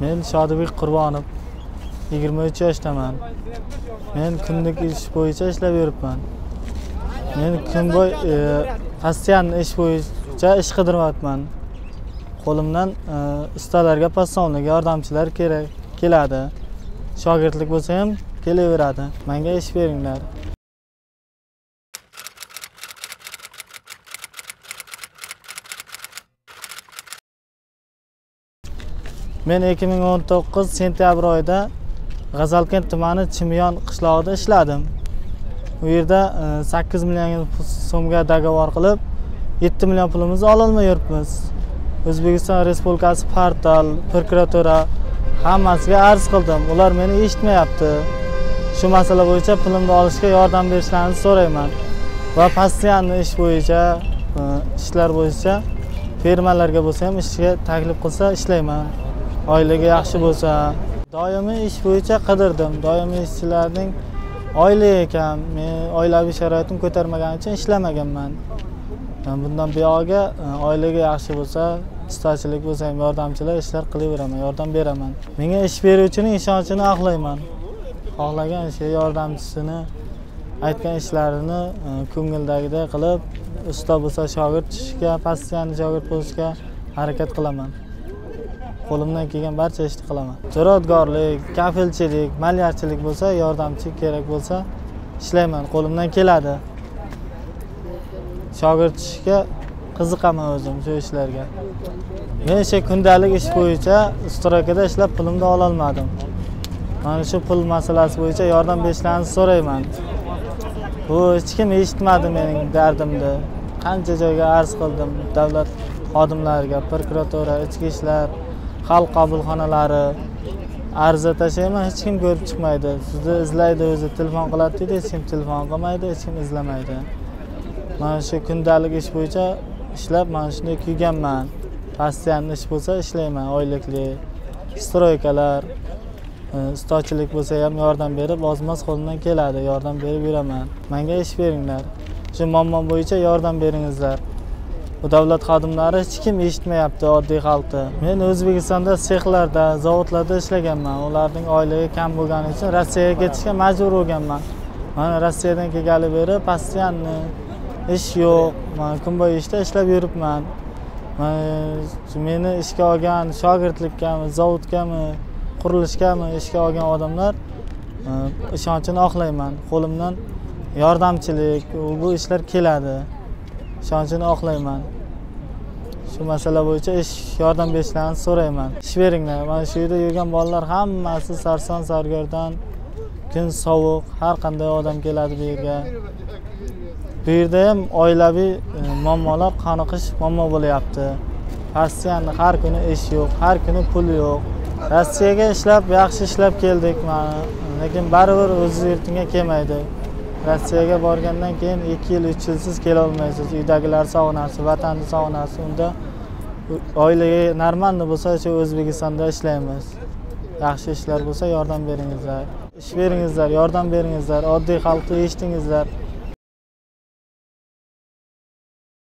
men shodibek qurbonov yigirma uch yoshdaman. Men kunlik ish bo'yicha ishlab yuribman. Men kun bo'yi постоянно e, ish bo'yicha ish qidiryapman qo'limdan e, ustalarga possonlik yordamchilar kerak keladi. Shogirdlik bo'lsa ham kelaveradi. Menga ish beringlar. Men ikki ming o'n to'qqiz sentyabr oyida g'azalkent tumani chimyon qishlog'ida ishladim. U yerda e, 8 million so'mga договор qilib 7 million pulimizni ololmay yuribmiz o'zbekiston respublikasi portal prokuratura hammasiga arz qildim. Ular meni eshitmayapti. Shu masala bo'yicha pulimni olishga yordam berishlarini so'rayman. Va постоянно ish bo'yicha e, ishlar bo'yicha fermalarga bo'lsa ham ishga taklif qilsa ishlayman. Oyligi yaxshi bo'lsa. Doimiy ish bo'yicha qidirdim. Doimiy ishchilarning oila kam men oilaviy sharoitim ko'tarmagani uchun ishlamaganman. Bundan buyog'iga e, oilaga oyligi yaxshi bo'lsa ustachilik bo'lsa ham yordamchilar ishlar qilaveraman yordam beraman. Menga ish beruvchining ishonchini oqlayman xohlagan ishi yordamchisini aytgan ishlarini e, ko'ngildagiday qilib usta bo'lsa shogird tushishga постоянно shogird bo'lishga harakat qilaman. Qo'limdan kelgan barcha ishni qilaman. Jo'rodgorlik kafilchilik malyarchilik bo'lsa yordamchi kerak bo'lsa ishlayman qo'limdan keladi. Shogird qiziqaman o'zim shu ishlarga. Men o'sha kundalik ish bo'yicha stroykada ishlab pulimni ololmadim. Mana shu pul masalasi bo'yicha yordam berishlarini so'rayman. Bu hech kim eshitmadi mening dardimni. Qancha joyga arz qildim davlat xodimlariga prokuratura ichki ishlar xalq qabulxonalari ariza tashlayman hech kim ko'rib chiqmaydi. Sizni izlaydi o'zi telefon qiladi deydi hech kim telefon qilmaydi hech kim izlamaydi. Mana shu kundalik ish bo'yicha ishlab mana shunday kuyganman. Постоянно ish bo'lsa ishlayman oylikli stroykalar e, ustochilik bo'lsa ham yordam berib ozmoz qo'limdan keladi yordam berib yuraman. Manga ish beringlar. Shu muammo bo'yicha yordam beringizlar. Bu davlat xodimlari hech kim eshitmayapti oddiy xalqni. Men o'zbekistonda sexlarda zavodlarda ishlaganman. Ularning oyligi kam bo'lgani uchun rossiyaga ketishga majbur bo'lganman. Mana rossiyadan kelgani beri постоянно ish yo'q. Man kun bo'yi ishda ishlab yuribman. Meni ishga olgan shogirdlikkami zavodgami qurilishgami ishga olgan odamlar e, ishonchini oqlayman. Qo'limdan yordamchilik bu ishlar keladi. Ishonchini oqlayman. Shu masala bo'yicha ish yordam berishlarini so'rayman. Ish beringlar mana shu yerda yurgan bolalar hammasi sarson sargardon kun sovuq har qanday odam keladi bu yerga. Bu yerda ham oilaviy e, muammolar qoniqish muammo bo'lyapti. Постоянно har kuni ish yo'q har kuni pul yo'q. Rossiyaga ishlab yaxshi ishlab keldik mana. Lekin baribir o'z yurtingga kelmaydi. Rossiyaga borgandan keyin ikki yil uch yilsiz kelolmaysiz. Uydagilarni sog'inasiz vatanni sog'inasiz unda oilaga нормально bo'lsa shu o'zbekistonda ishlaymiz. Yaxshi ishlar bo'lsa yordam beringizlar. Ish beringizlar yordam beringizlar. Oddiy xalqni eshitingizlar.